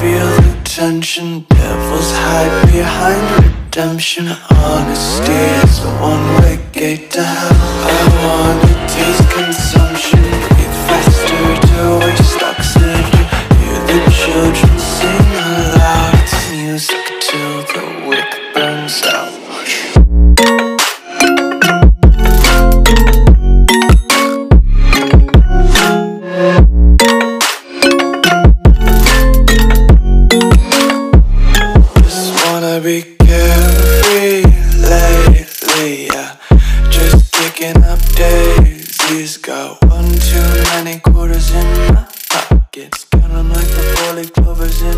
feel the tension. Devils hide behind redemption. Honesty is a one-way gate to hell. I wanna taste consumption, breathe faster to waste oxygen. Hear the children sing aloud. It's music till the wick picking up daisies. Got one too many quarters in my pockets. Count 'em like the four-leaf clovers in